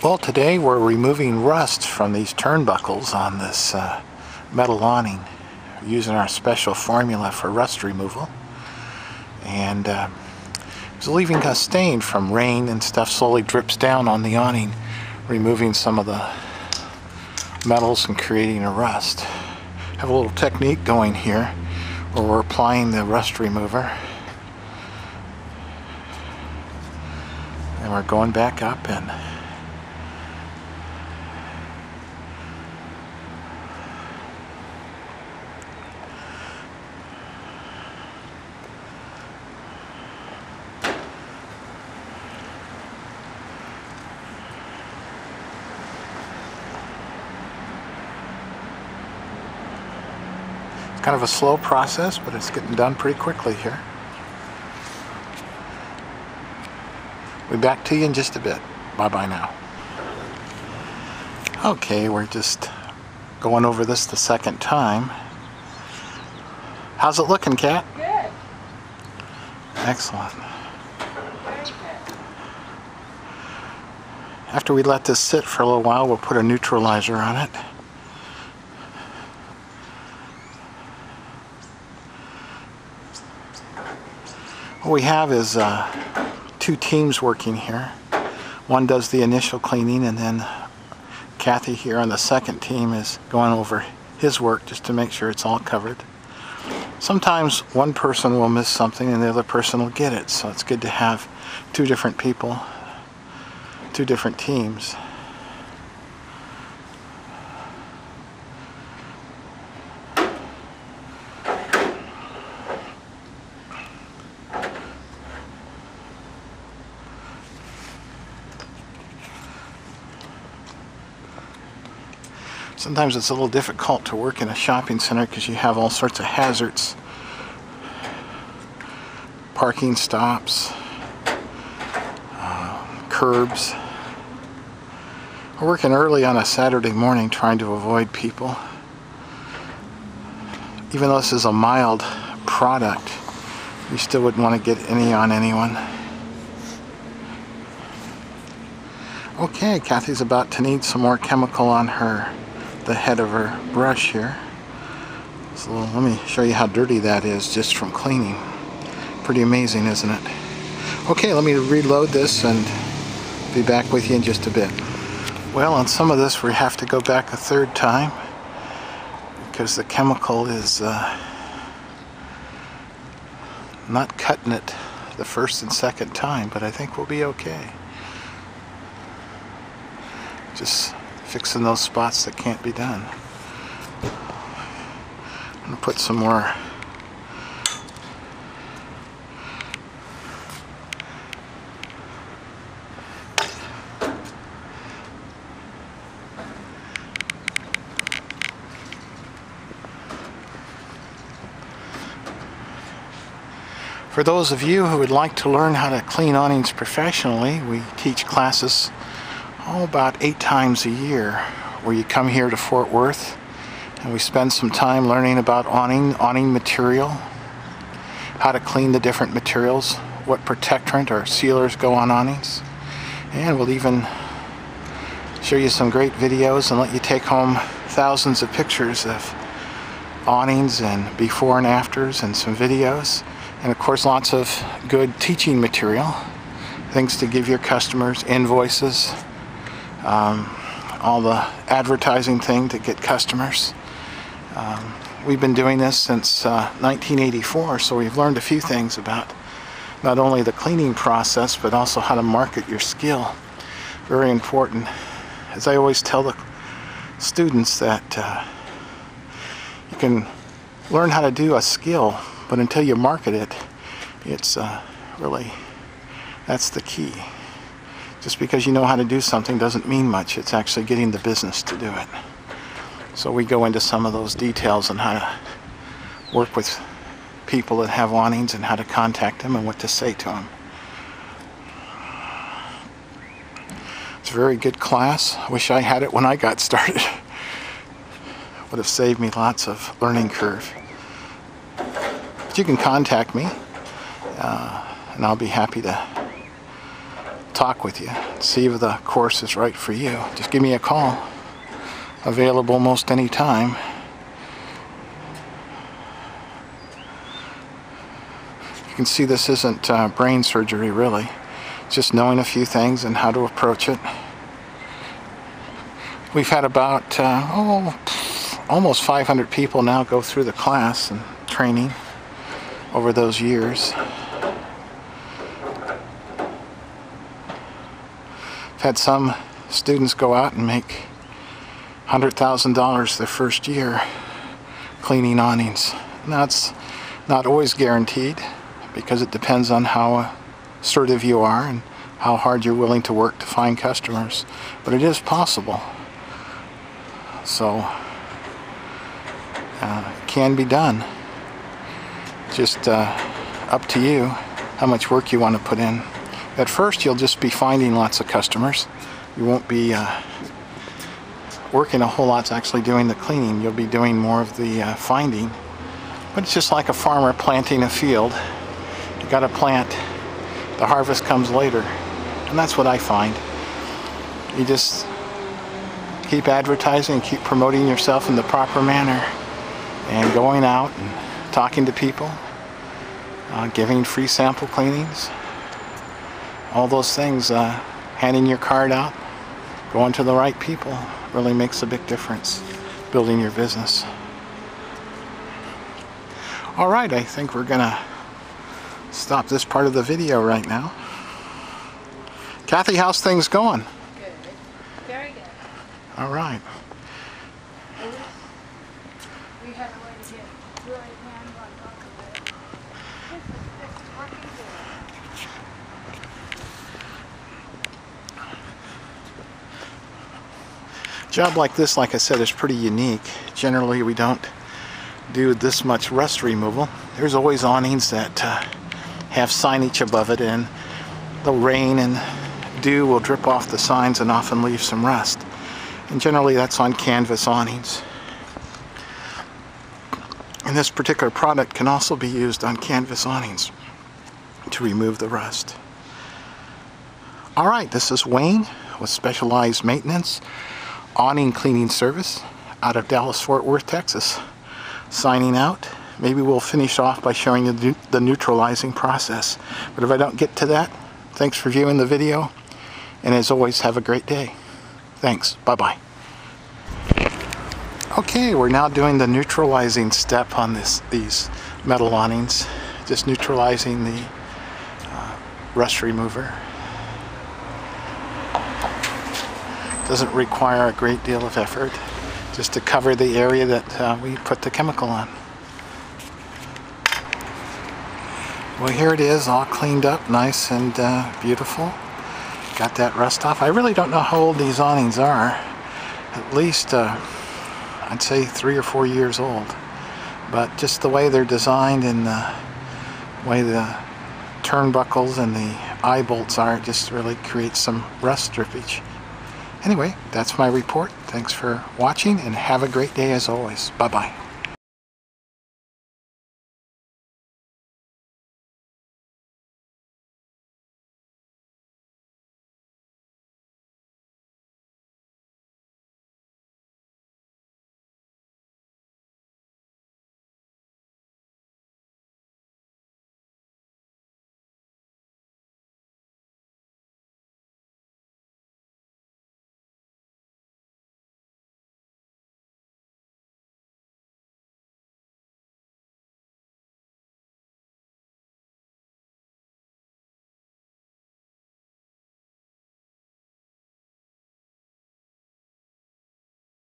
Well, today we're removing rust from these turnbuckles on this uh, metal awning using our special formula for rust removal. And uh, it's leaving a stain from rain and stuff slowly drips down on the awning, removing some of the metals and creating a rust. Have a little technique going here where we're applying the rust remover. And we're going back up and kind of a slow process, but it's getting done pretty quickly here. We'll be back to you in just a bit. Bye-bye now. Okay, we're just going over this the second time. How's it looking, Kat? Good. Excellent. After we let this sit for a little while, we'll put a neutralizer on it. What we have is uh, two teams working here. One does the initial cleaning and then Kathy here on the second team is going over his work just to make sure it's all covered. Sometimes one person will miss something and the other person will get it, so it's good to have two different people, two different teams. Sometimes it's a little difficult to work in a shopping center because you have all sorts of hazards. Parking stops, uh, curbs. We're working early on a Saturday morning trying to avoid people. Even though this is a mild product, you still wouldn't want to get any on anyone. Okay, Kathy's about to need some more chemical on her the head of her brush here. So let me show you how dirty that is just from cleaning. Pretty amazing, isn't it? Okay, let me reload this and be back with you in just a bit. Well, on some of this we have to go back a third time because the chemical is uh, not cutting it the first and second time, but I think we'll be okay. Just fixing those spots that can't be done. I'm going to put some more For those of you who would like to learn how to clean awnings professionally, we teach classes oh, about eight times a year where you come here to Fort Worth and we spend some time learning about awning, awning material, how to clean the different materials, what protectant or sealers go on awnings, and we'll even show you some great videos and let you take home thousands of pictures of awnings and before and afters and some videos. And of course lots of good teaching material things to give your customers invoices um, all the advertising thing to get customers. Um, we've been doing this since uh, 1984, so we've learned a few things about not only the cleaning process, but also how to market your skill. Very important. As I always tell the students that uh, you can learn how to do a skill, but until you market it, it's uh, really, that's the key. Just because you know how to do something doesn't mean much. It's actually getting the business to do it. So we go into some of those details on how to work with people that have awnings and how to contact them and what to say to them. It's a very good class. I wish I had it when I got started. Would have saved me lots of learning curve. But you can contact me uh, and I'll be happy to talk with you, see if the course is right for you. Just give me a call. Available most any time. You can see this isn't uh, brain surgery really. It's just knowing a few things and how to approach it. We've had about, uh, oh, almost 500 people now go through the class and training over those years. Had some students go out and make $100,000 their first year cleaning awnings. It's not always guaranteed because it depends on how assertive you are and how hard you're willing to work to find customers. But it is possible. So, uh, can be done. Just uh, up to you how much work you want to put in. At first you'll just be finding lots of customers. You won't be uh, working a whole lot actually doing the cleaning. You'll be doing more of the uh, finding. But it's just like a farmer planting a field. You got to plant. The harvest comes later. And that's what I find. You just keep advertising, keep promoting yourself in the proper manner and going out and talking to people, uh, giving free sample cleanings, all those things, uh, handing your card out, going to the right people really makes a big difference building your business. All right, I think we're gonna stop this part of the video right now. Kathy, how's things going? Good. Very good. All right. We had a way to get really hands on top of it. This is, this is working good. Job like this, like I said, is pretty unique. Generally, we don't do this much rust removal. There's always awnings that uh, have signage above it and the rain and dew will drip off the signs and often leave some rust. And generally that's on canvas awnings. And this particular product can also be used on canvas awnings to remove the rust. Alright, this is Wayne with Specialized Maintenance awning cleaning service out of Dallas Fort Worth, Texas. Signing out. Maybe we'll finish off by showing you the neutralizing process. But if I don't get to that, thanks for viewing the video. And as always, have a great day. Thanks. Bye-bye. Okay, we're now doing the neutralizing step on this these metal awnings. Just neutralizing the uh, rust remover. Doesn't require a great deal of effort just to cover the area that uh, we put the chemical on. Well here it is all cleaned up nice and uh, beautiful. Got that rust off. I really don't know how old these awnings are. At least uh, I'd say three or four years old. But just the way they're designed and the way the turnbuckles and the eye bolts are, it just really creates some rust drippage. Anyway, that's my report. Thanks for watching and have a great day as always. Bye-bye.